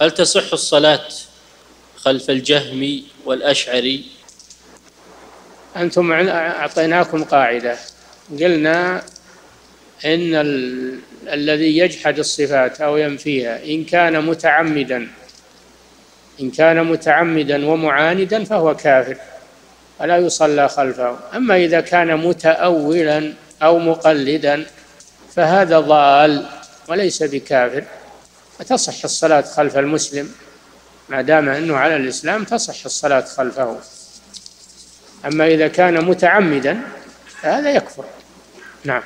هل تصح الصلاة خلف الجهمي والأشعري أنتم أعطيناكم قاعدة. قلنا إن ال... الذي يجحد الصفات أو ينفيها إن كان متعمدا إن كان متعمدا ومعاندا فهو كافر فلا يصلى خلفه. أما إذا كان متأولا أو مقلدا فهذا ضال وليس بكافر. فتصح الصلاة خلف المسلم. ما دام أنه على الإسلام تصح الصلاة خلفه. أما إذا كان متعمدا فهذا يكفر. نعم.